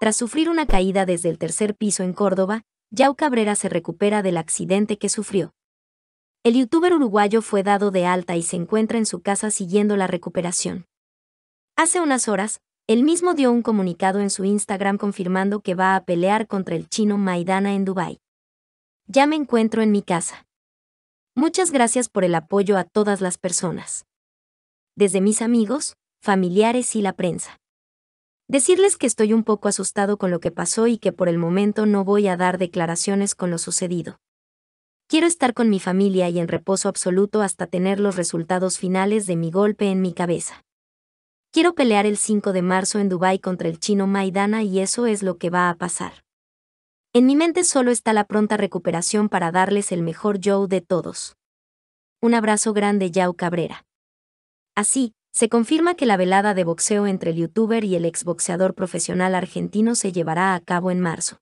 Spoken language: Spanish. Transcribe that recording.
Tras sufrir una caída desde el tercer piso en Córdoba, Yao Cabrera se recupera del accidente que sufrió. El youtuber uruguayo fue dado de alta y se encuentra en su casa siguiendo la recuperación. Hace unas horas, él mismo dio un comunicado en su Instagram confirmando que va a pelear contra el chino Maidana en Dubái. Ya me encuentro en mi casa. Muchas gracias por el apoyo a todas las personas. Desde mis amigos, familiares y la prensa. Decirles que estoy un poco asustado con lo que pasó y que por el momento no voy a dar declaraciones con lo sucedido. Quiero estar con mi familia y en reposo absoluto hasta tener los resultados finales de mi golpe en mi cabeza. Quiero pelear el 5 de marzo en Dubái contra el chino Maidana y eso es lo que va a pasar. En mi mente solo está la pronta recuperación para darles el mejor show de todos. Un abrazo grande Yao Cabrera. Así, se confirma que la velada de boxeo entre el youtuber y el exboxeador profesional argentino se llevará a cabo en marzo.